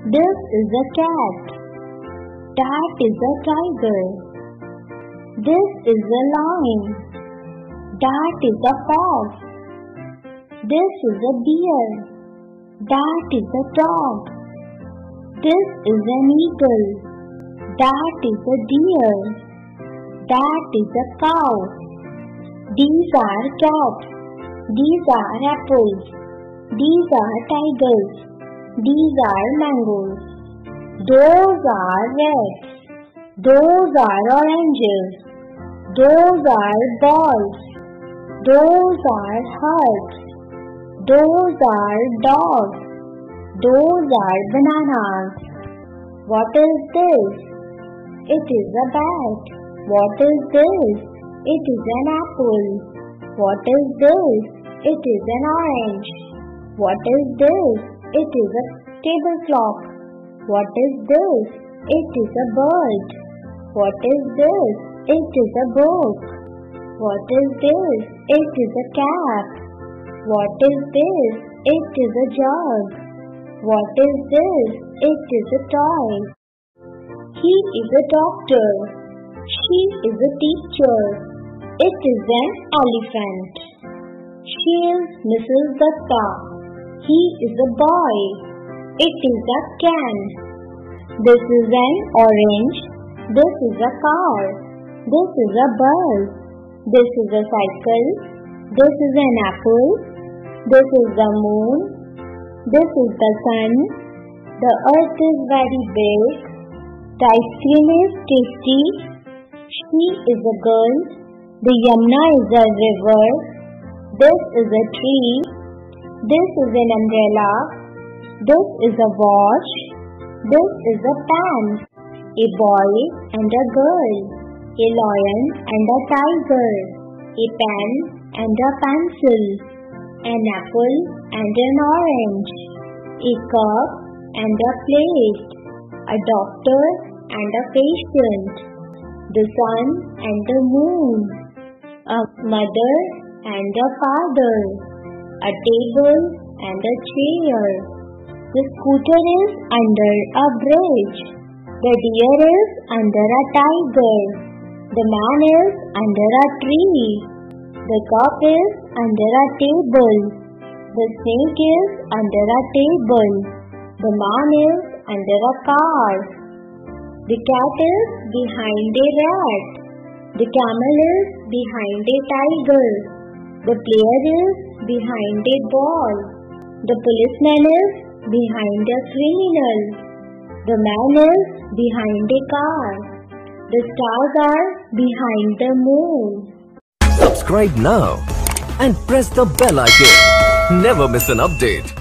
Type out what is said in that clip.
This is a cat. That is a tiger. This is a lion. That is a fox. This is a deer. That is a dog. This is an eagle. That is a deer. That is a cow. These are cats. These are apples. These are tigers. These are mangoes. Those are reds. Those are oranges. Those are balls. Those are hearts. Those are dogs. Those are bananas. What is this? It is a bat. What is this? It is an apple. What is this? It is an orange. What is this? It is a table clock. What is this? It is a bird. What is this? It is a book. What is this? It is a cap. What is this? It is a jug. What is this? It is a toy. He is a doctor. She is a teacher. It is an elephant. She is Mrs. Datta. He is a boy. It is a can. This is an orange. This is a car. This is a bus. This is a cycle. This is an apple. This is the moon. This is the sun. The earth is very big. The ice cream is tasty. She is a girl. The Yamuna is a river. This is a tree. This is an umbrella. This is a watch. This is a pan. A boy and a girl. A lion and a tiger. A pen and a pencil. An apple and an orange. A cup and a plate. A doctor and a patient. The sun and the moon. A mother and a father. A table and a chair. The scooter is under a bridge. The deer is under a tiger. The man is under a tree. The cup is under a table. The snake is under a table. The man is under a car. The cat is behind a rat. The camel is behind a tiger. The player is behind a ball. The policeman is behind a criminal. The man is behind a car. The stars are behind the moon. Subscribe now and press the bell icon. Never miss an update.